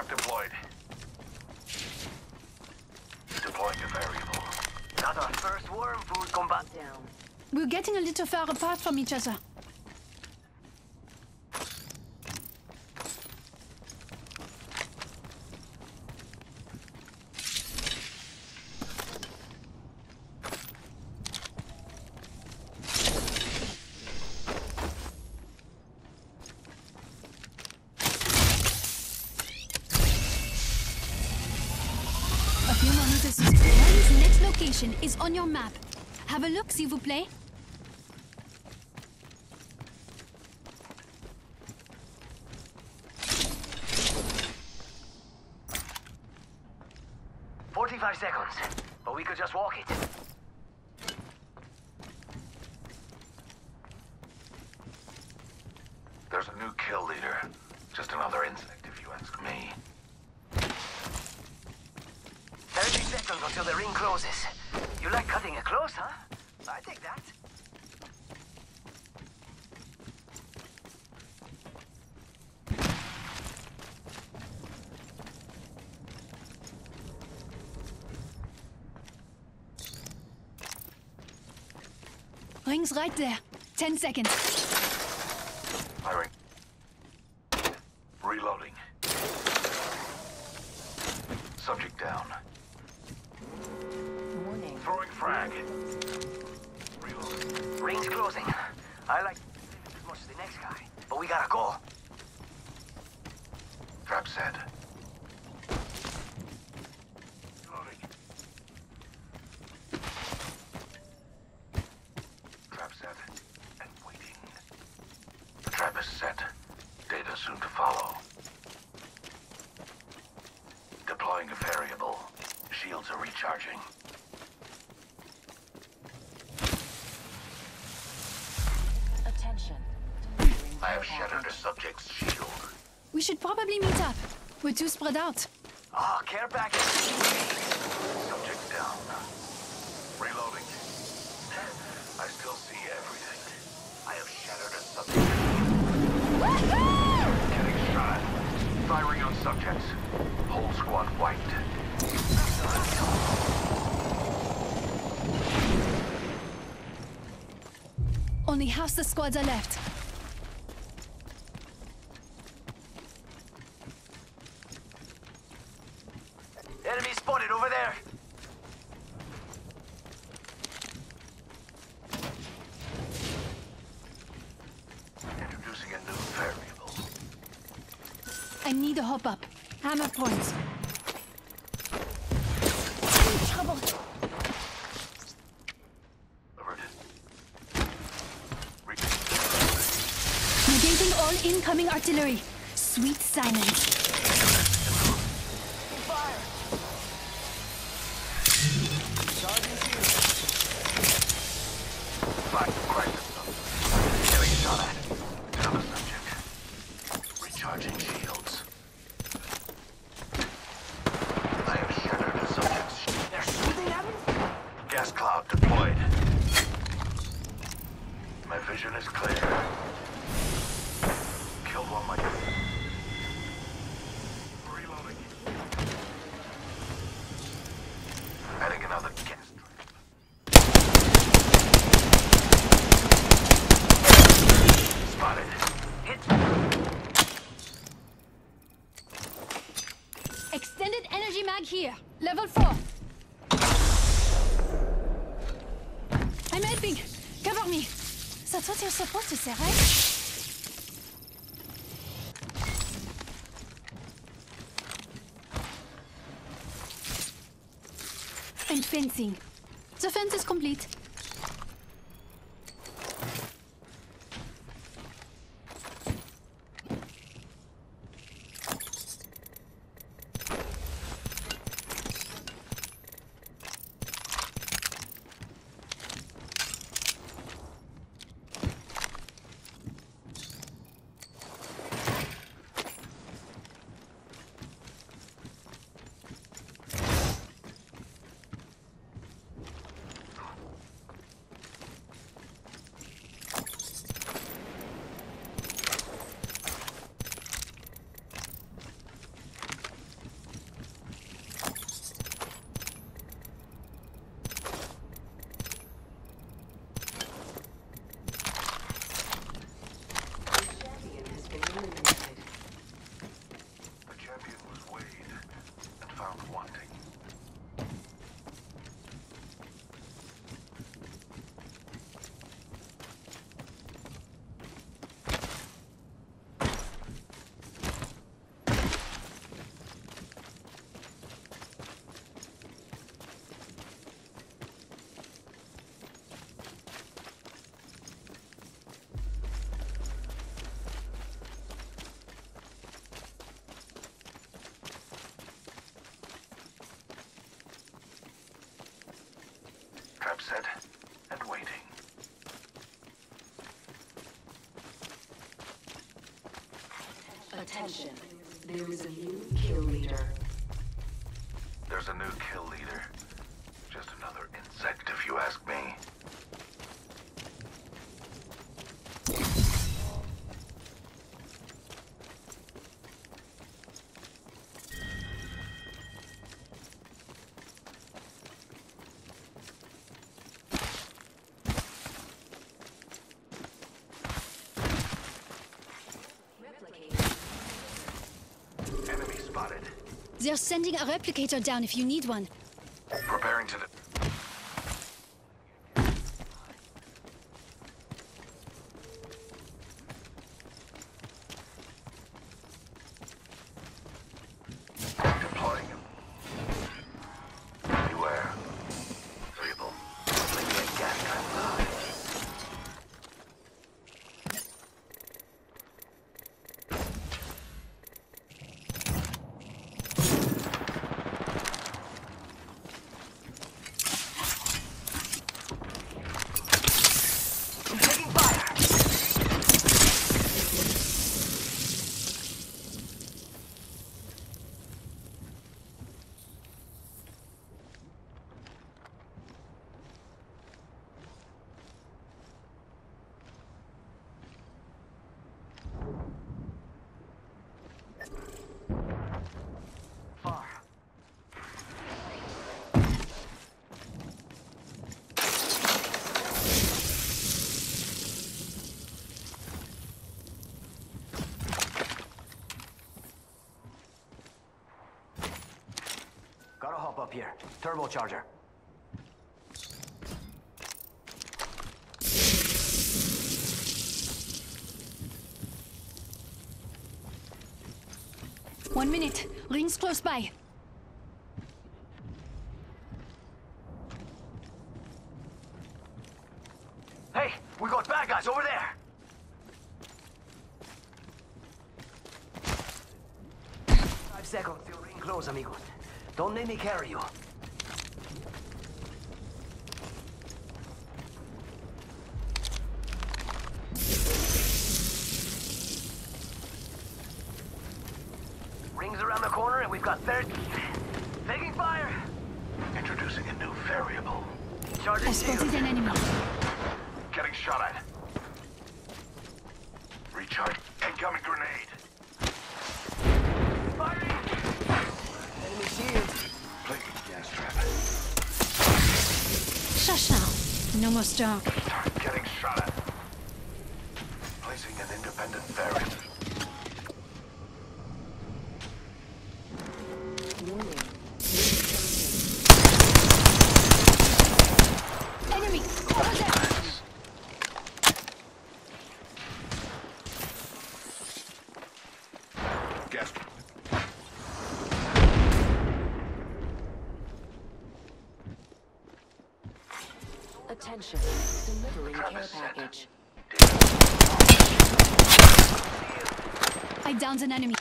Trap deployed. Deploying variable. Our first worm food combat down. We're getting a little far apart from each other. One's next location is on your map. Have a look, s'il vous plaît. Forty-five seconds, but we could just walk it. There's a new kill leader. Just another insect, if you ask me. Thirty seconds until the ring closes. You like cutting it close, huh? I take that. Ring's right there. Ten seconds. Trap set. Trap set. And waiting. The trap is set. Data soon to follow. Deploying a variable. Shields are recharging. Attention. I have shattered a subject's shield. We should probably meet up. We're too spread out. Ah, care package. Subject down. Reloading. I still see everything. I have shattered a subject. Getting shot. Firing on subjects. Whole squad wiped. Only half the squads are left. Enemy spotted over there. Introducing a new variable. I need a hop up. Hammer points. Trouble. Averted. Re- Negating all incoming artillery. Sweet silence. Is clear. Killed one my... Reloading. Adding another gas. Spotted. Hit. Extended energy mag here. Level 4. I'm helping. That's what you're supposed to say, right? And fencing. The fence is complete. wanting. Set and waiting. Attention. There is a new kill leader. There's a new kill leader. Just another insect, if you ask me. Spotted. They're sending a replicator down if you need one. Preparing to. De- Deploying. Beware. Variable. Linear gas time. I'm taking fire. Far. Gotta hop up here. Turbocharger. One minute. Ring's close by. Hey, we got bad guys over there. Five seconds till ring close, amigos. Don't let me carry you. Rings around the corner and we've got 30. Taking fire! Introducing a new variable. Charging I spotted shield. an enemy. Getting shot at. Recharge. Incoming grenade. Firing! Enemy shield. Plating gas trap. Shush now. No more strong. Getting shot at. Placing an independent variable. Warning. Enemy! Over there! Gas. Attention. Delivering care package. I downed an enemy.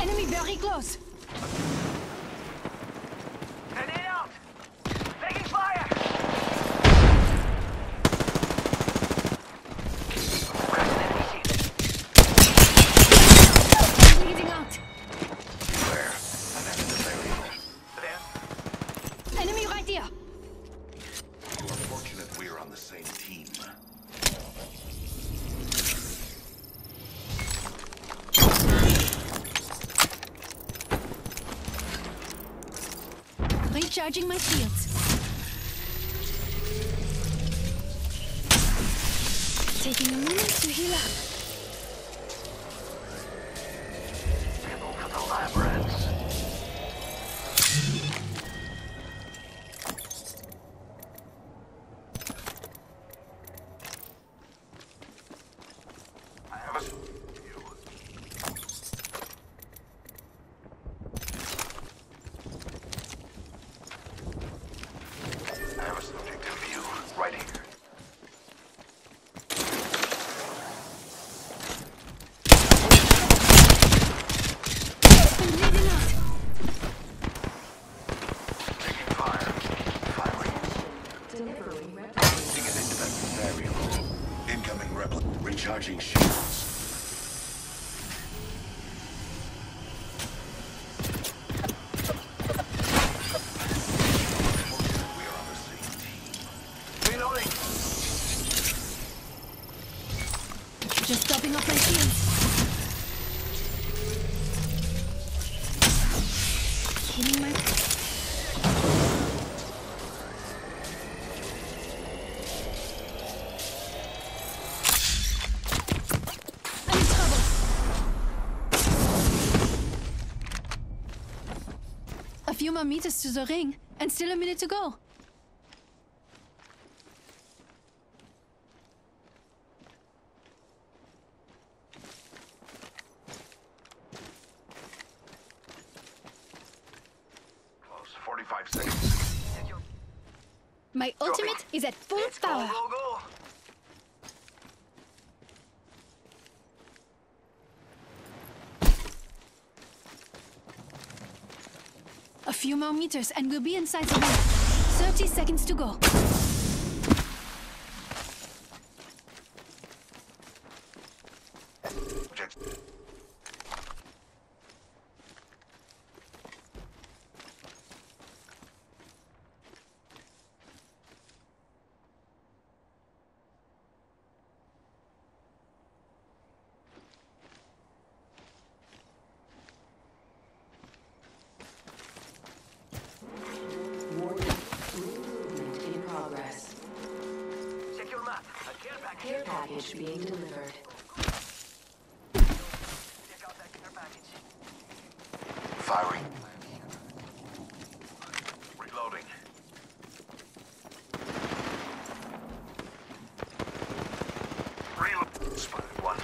Enemy very close. Grenade out! Taking fire! Cracking enemy shield. Bleeding out. Beware. An enemy variable. There. Enemy right here. You are fortunate we're on the same team. Recharging my shields. Taking a minute to heal up. Off my shields. My... A few more meters to the ring, and still a minute to go. Close. 45 seconds. My ultimate is at full Let's go, power. go, go. A few more meters and we'll be inside the ring. 30 seconds to go. Object. Warning. Movement in progress. Check your map. A care package. Being delivered. Check out that care package. Firing. Reloading. Reload. Spotted one.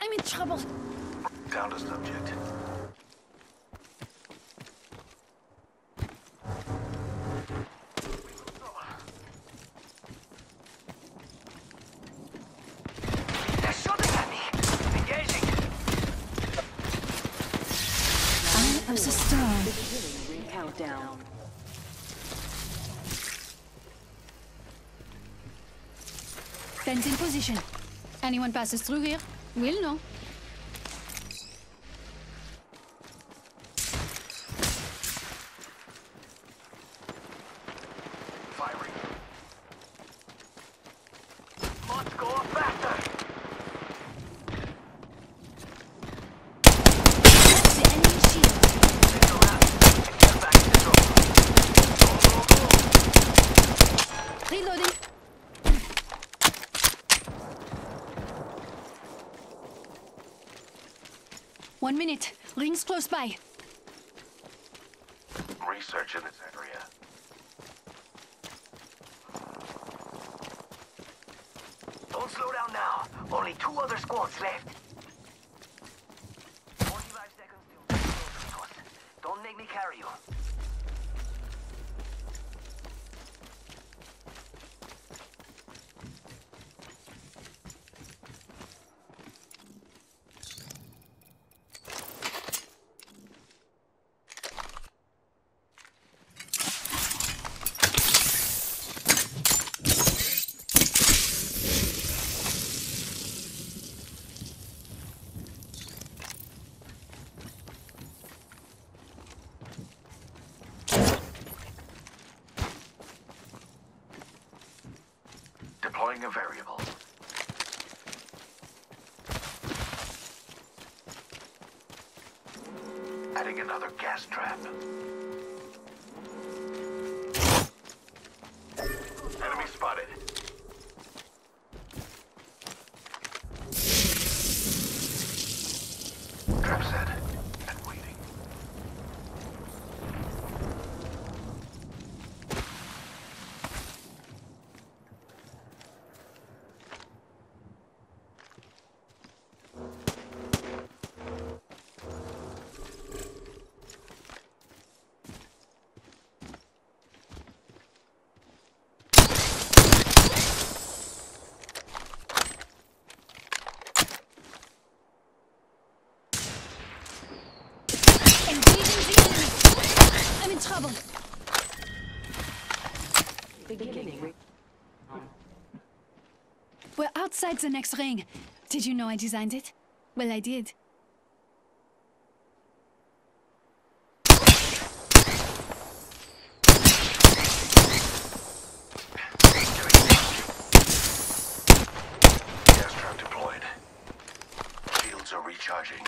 I'm in trouble. Down to subject. They're shooting at me. Engaging. I am the star. Countdown. Fence in position. Anyone passes through here, we'll know. Firing. Must go faster. That's the enemy shield. Check your map. A care package is over. Go, go, go. Reloading. One minute. Rings close by. Research in this area. Don't slow down now. Only two other squads left. 45 seconds to. Don't make me carry you. Deploying a variable. Adding another gas trap. Enemy spotted. Trap set trouble. Beginning. We're outside the next ring. Did you know I designed it? Well, I did. Gas trap deployed. Shields are recharging.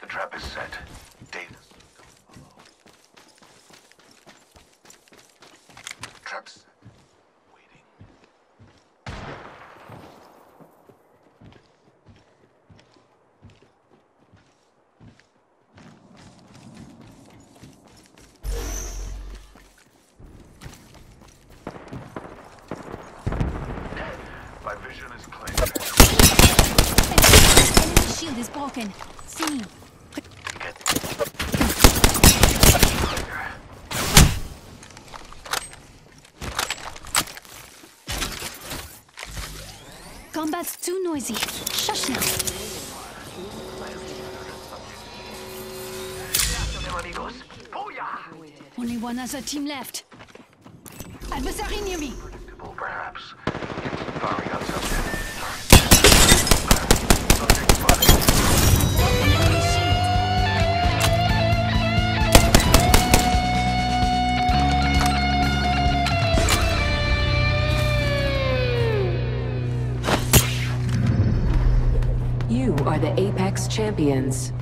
The trap is set. Data. Traps. Waiting. My vision is clear. Enemy shield is broken. See. Combat's too noisy. Shush now. Only one other team left. Adversary near me. Champions.